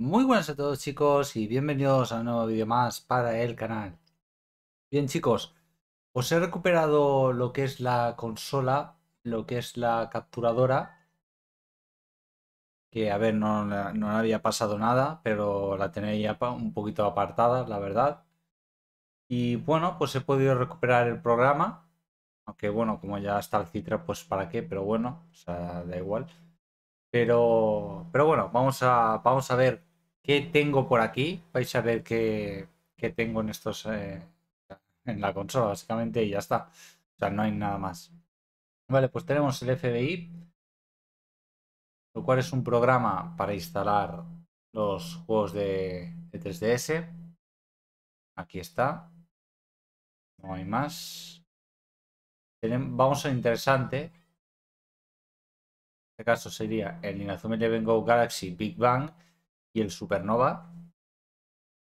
Muy buenas a todos chicos y bienvenidos a un nuevo vídeo más para el canal. Bien chicos, os he recuperado lo que es la consola, lo que es la capturadora. Que a ver, no, no había pasado nada, pero la tenía ya un poquito apartada, la verdad. Y bueno, pues he podido recuperar el programa. Aunque bueno, como ya está el Citra, pues para qué, pero bueno, da igual. Pero, pero bueno, vamos a, vamos a ver qué tengo por aquí. Vais a ver qué, tengo en estos eh, en la consola, básicamente, y ya está. O sea, no hay nada más. Vale, pues tenemos el FBI, lo cual es un programa para instalar los juegos de, de 3DS. Aquí está. No hay más. Vamos a interesante. En este caso sería el Inazuma Eleven Go Galaxy Big Bang y el Supernova.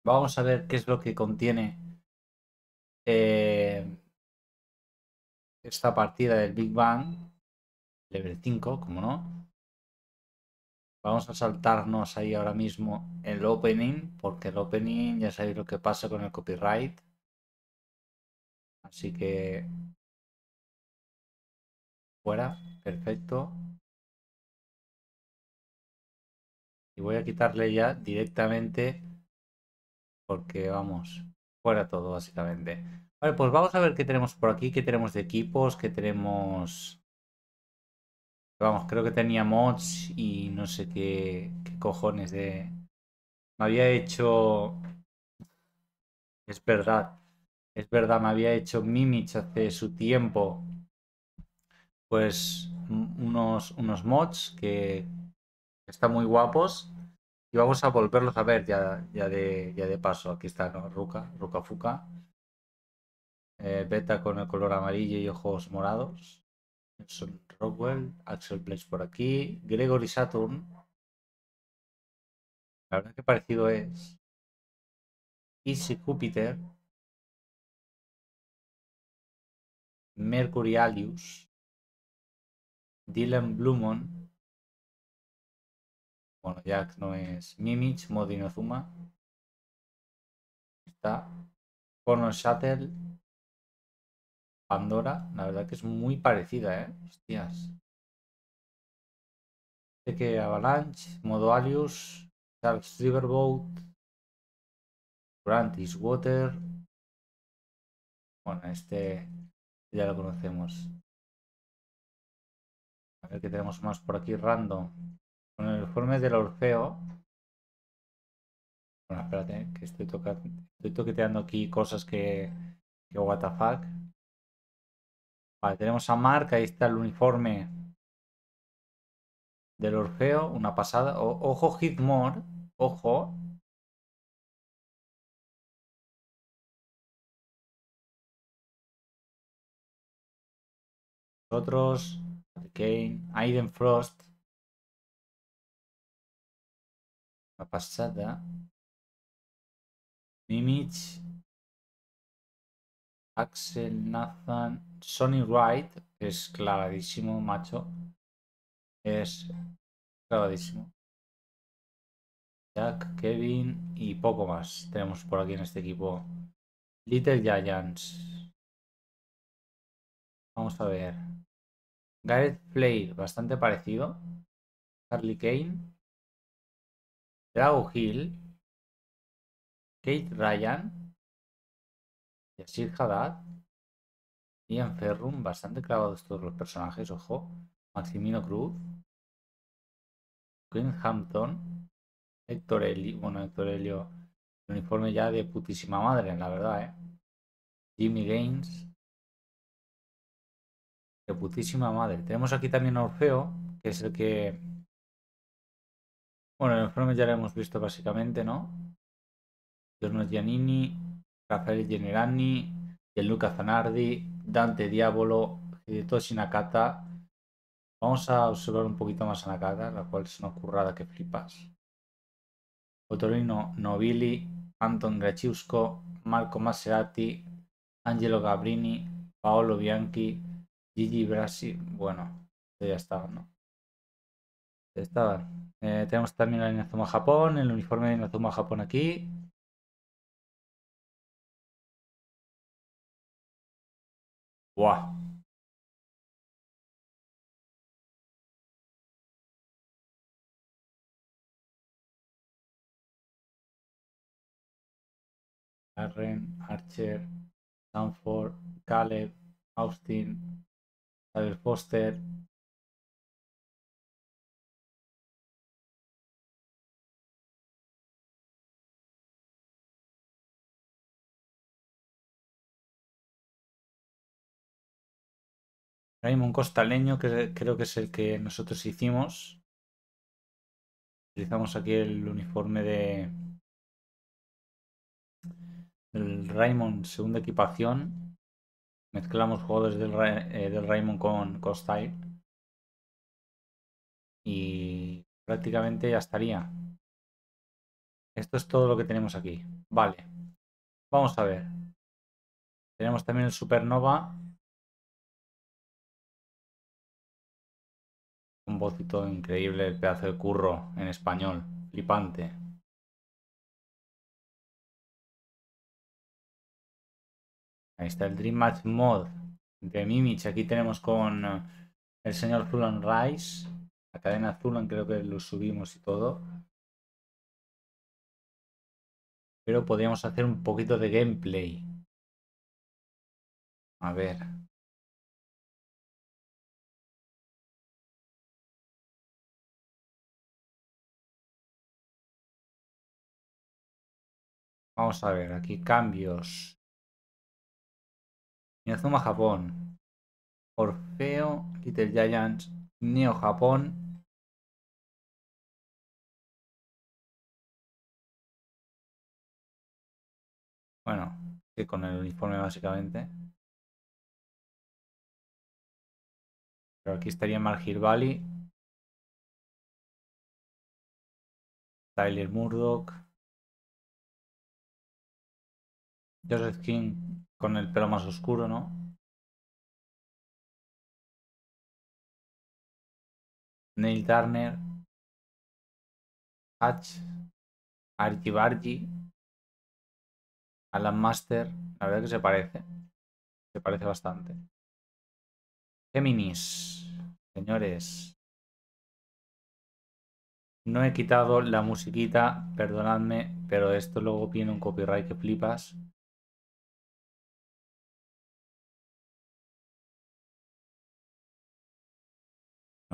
Vamos a ver qué es lo que contiene eh, esta partida del Big Bang, level 5, como no. Vamos a saltarnos ahí ahora mismo el opening, porque el opening ya sabéis lo que pasa con el copyright. Así que fuera, perfecto. Y voy a quitarle ya directamente porque vamos, fuera todo básicamente. Vale, pues vamos a ver qué tenemos por aquí, qué tenemos de equipos, qué tenemos... Vamos, creo que tenía mods y no sé qué, cojones de... Me había hecho... Es verdad, es verdad, me había hecho Mimich hace su tiempo. Pues unos, unos mods que, están muy guapos. Y vamos a volverlos a ver ya, ya, de, ya de paso. Aquí está, ¿no? Ruka, Ruka Fuka. Eh, beta con el color amarillo y ojos morados. Son Rockwell, Axel Place por aquí. Gregory Saturn. La verdad que parecido es. Easy Júpiter. Mercury Alius. Dylan Blumon. Bueno, Jack no es Mimich, Modinozuma. Está. Corner Shuttle. Pandora. La verdad que es muy parecida, ¿eh? Hostias. Sé que Avalanche, Modo Alius, Charles Riverboat, Brantis Water. Bueno, este ya lo conocemos. A ver qué tenemos más por aquí random. Con el informe del Orfeo. Bueno, espérate, que estoy tocando. Estoy toqueteando aquí cosas que. que what fuck. Vale, tenemos a Mark, ahí está el uniforme del Orfeo, una pasada. ojo, Hitmore, ojo. Otros, Kane, Aiden Frost. La pasada. Mimich. Axel, Nathan. Sonny Wright. Es clavadísimo, macho. Es clavadísimo. Jack, Kevin y poco más tenemos por aquí en este equipo. Little Giants. Vamos a ver. Gareth Flair, bastante parecido. Harley Kane. Drago Hill, Kate Ryan, Yasir Haddad, Ian Ferrum, bastante clavados todos los personajes, ojo. Maximino Cruz, Quinn Hampton, Héctor Elio, bueno, Héctor Elio, el uniforme ya de putísima madre, la verdad, ¿eh? Jimmy Gaines, de putísima madre. Tenemos aquí también a Orfeo, que es el que bueno, el informe ya lo hemos visto básicamente, ¿no? Giorno Giannini, Rafael Generani, Gianluca Zanardi, Dante Diabolo, Hidetoshi Nakata. Vamos a observar un poquito más a Nakata, la cual es una currada que flipas. Otorino Nobili, Anton Graciusco, Marco Maserati, Angelo Gabrini, Paolo Bianchi, Gigi Brasi. Bueno, ya estaban, ¿no? Ya estaban. Eh, tenemos también la Inazuma Japón, el uniforme de Inazuma Japón aquí. ¡Buah! Arren, Archer, Stanford, Caleb, Austin, David Foster. Raymond Costaleño, que creo que es el que nosotros hicimos. Utilizamos aquí el uniforme de, el Raymond segunda equipación. Mezclamos jugadores del, eh, del Raymond con, con Y prácticamente ya estaría. Esto es todo lo que tenemos aquí. Vale. Vamos a ver. Tenemos también el Supernova. Un bocito increíble, el pedazo de curro en español. Flipante. Ahí está el Dream Match Mod de Mimich. Aquí tenemos con eh, el señor Zulan Rice. La cadena Zulan creo que lo subimos y todo. Pero podríamos hacer un poquito de gameplay. A ver. Vamos a ver, aquí cambios. Inazuma Japón. Orfeo, Little Giants, Neo Japón. Bueno, que con el uniforme básicamente. Pero aquí estaría Margir Valley. Tyler Murdoch. Joseph King con el pelo más oscuro, ¿no? Neil Turner, Hatch, Archie Alan Master, la verdad que se parece, se parece bastante. Géminis, señores. No he quitado la musiquita, perdonadme, pero esto luego viene un copyright que flipas.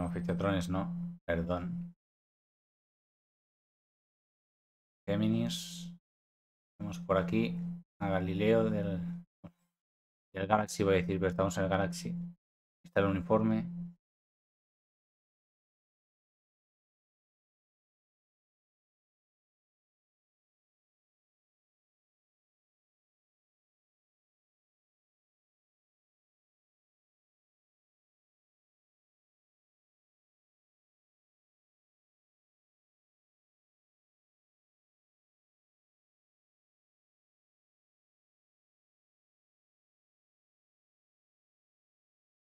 No, Fichatrones no. Perdón. Géminis. Tenemos por aquí a Galileo del, del Galaxy, voy a decir, pero estamos en el Galaxy. Está el uniforme.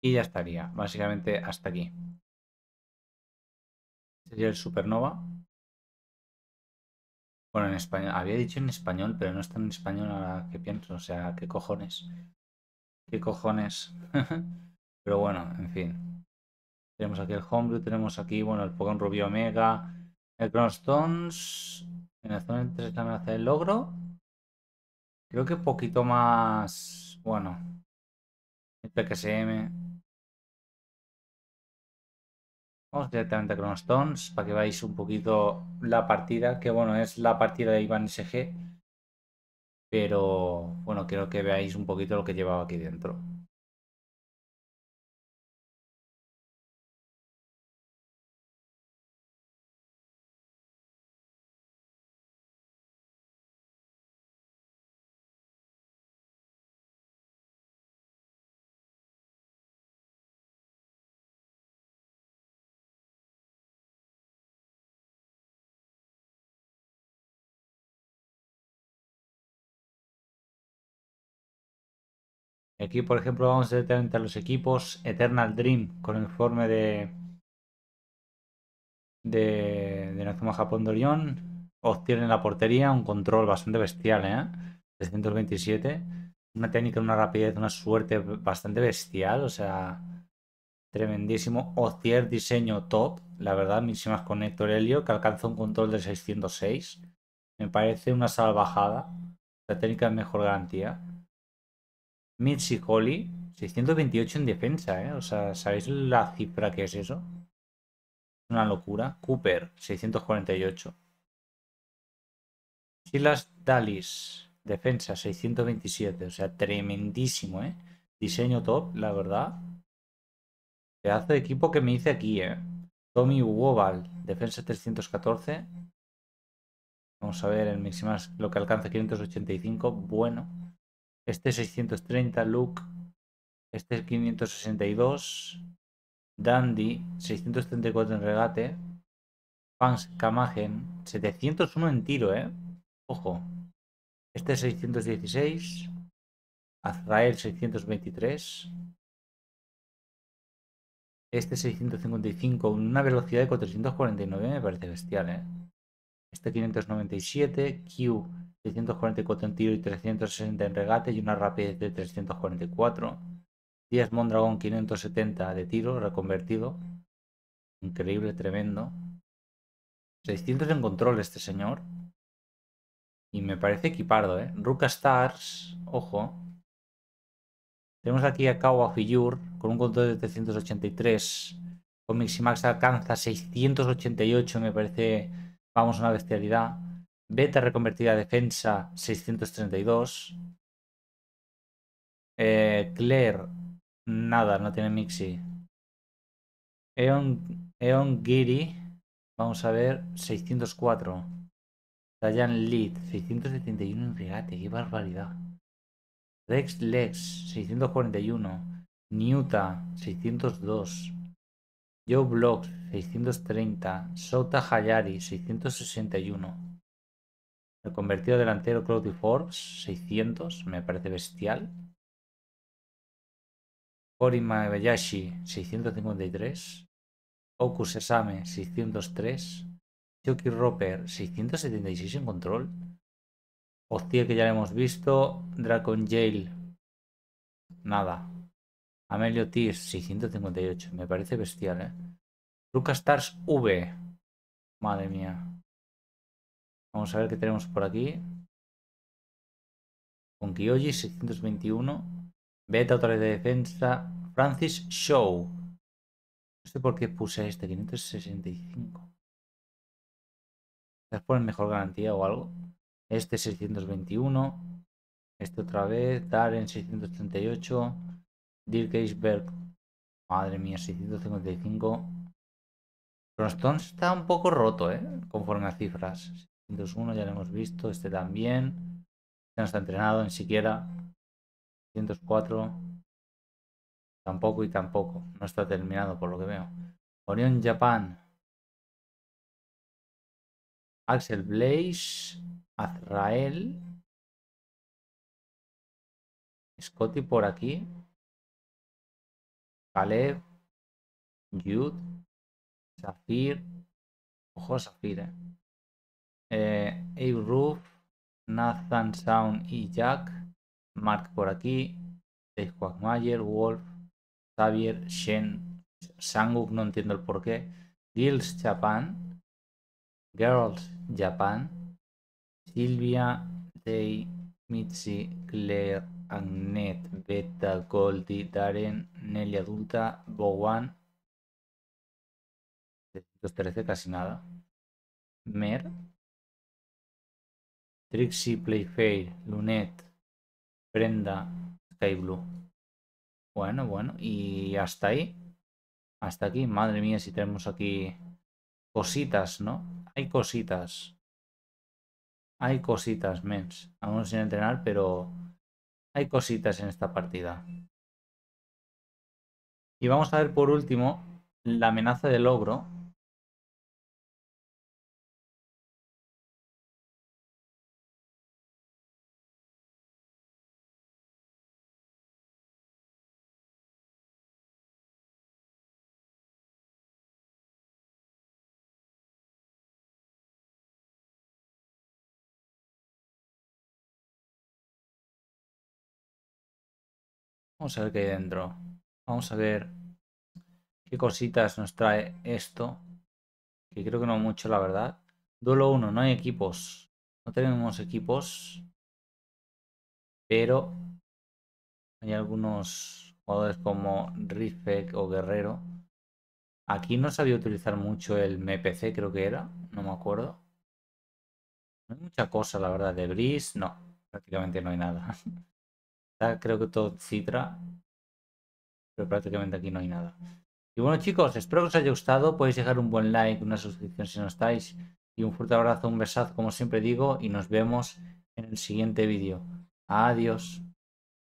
Y ya estaría, básicamente hasta aquí. Sería el Supernova. Bueno, en español. Había dicho en español, pero no está en español ahora que pienso. O sea, ¿qué cojones? ¿Qué cojones? pero bueno, en fin. Tenemos aquí el Homebrew, tenemos aquí, bueno, el Pokémon Rubio Omega, el Chronostones. En la zona 3 la amenaza del logro. Creo que poquito más. Bueno. El PKSM. Vamos directamente a Chronostones para que veáis un poquito la partida, que bueno, es la partida de Iván SG. Pero bueno, quiero que veáis un poquito lo que llevaba aquí dentro. Aquí, por ejemplo, vamos directamente a los equipos. Eternal Dream con el informe de, de, de Nazuma Japón de Orión. Obtiene la portería un control bastante bestial, ¿eh? 327. Una técnica, una rapidez, una suerte bastante bestial, o sea, tremendísimo. Ostier diseño top, la verdad, mísimas con Héctor Helio, que alcanza un control de 606. Me parece una salvajada. La técnica de mejor garantía. Mitzi Holly, 628 en defensa, ¿eh? O sea, ¿sabéis la cifra que es eso? Una locura. Cooper, 648. Silas Dalis, defensa, 627. O sea, tremendísimo, ¿eh? Diseño top, la verdad. Pedazo de equipo que me hice aquí, ¿eh? Tommy Woval, defensa 314. Vamos a ver el máximas lo que alcanza 585. Bueno. Este 630, Luke. Este es 562. Dandy, 634 en regate. Fans Kamagen, 701 en tiro, ¿eh? Ojo. Este es 616. Azrael, 623. Este 655, una velocidad de 449 me parece bestial, ¿eh? Este 597, Q 644 en tiro y 360 en regate y una rapidez de 344. Díaz Mondragón 570 de tiro reconvertido. Increíble, tremendo. 600 en control este señor. Y me parece equipardo, ¿eh? Ruka Stars, ojo. Tenemos aquí a Kawa Fiyur con un control de 383. Con Miximax alcanza 688, me parece, vamos, una bestialidad. Beta reconvertida a defensa 632. Eh, Claire, nada, no tiene Mixi. Eon, Eon Giri, vamos a ver, 604. Dayan Lead, 671 en regate, qué barbaridad. Rex Lex, 641. Newta, 602. Joe Blocks, 630. Sota Hayari, 661. Convertido delantero Cloudy Forbes, 600, me parece bestial. Korima Ebeyashi, 653. Okus Esame, 603. Chucky Roper, 676 en control. Hostia, que ya lo hemos visto. Dracon Jail, nada. Amelio Tears, 658. Me parece bestial, ¿eh? Lucas Stars V. Madre mía. Vamos a ver qué tenemos por aquí. Con Kyoji 621. Beta otra de defensa. Francis Show. No sé por qué puse este 565. ¿Es por mejor garantía o algo? Este 621. Este otra vez. Darren 638. Dirk Eisberg. Madre mía, 655. Croston está un poco roto, ¿eh? Conforme a cifras. 601 ya lo hemos visto. Este también. Este no está entrenado ni siquiera. 604. Tampoco y tampoco. No está terminado por lo que veo. Orion Japan. Axel Blaze. Azrael. Scotty por aquí. Caleb. Jude. Zafir. Ojo, Zafir, eh. Eh Abe. Nathan Sound y Jack. Mark por aquí. Dave. Wolf. Xavier. Shen. Sanguk, no entiendo el porqué. Girls Japan. Girls Japan. Silvia. Day. Mitzi. Claire. Agnet. Beta. Goldie. Darren. Nelly adulta. Bowan. 713 casi nada. Mer. Trixie Playfair. Lunet. Brenda. Sky Blue. Bueno, bueno. Y hasta ahí. Hasta aquí. Madre mía, si tenemos aquí cositas, ¿no? Hay cositas. Hay cositas, mens. Aún sin entrenar, pero hay cositas en esta partida. Y vamos a ver por último la amenaza de logro. Vamos a ver qué hay dentro. Vamos a ver qué cositas nos trae esto. Que creo que no mucho, la verdad. Duelo 1, no hay equipos. No tenemos equipos. Pero hay algunos jugadores como Rifek o Guerrero. Aquí no sabía utilizar mucho el MPC, creo que era. No me acuerdo. No hay mucha cosa, la verdad. De Breeze, no. Prácticamente no hay nada. creo que todo Citra. Pero prácticamente aquí no hay nada. Y bueno chicos, espero que os haya gustado. Podéis dejar un buen like, una suscripción si no estáis. Y un fuerte abrazo, un besazo como siempre digo. Y nos vemos en el siguiente vídeo. Adiós.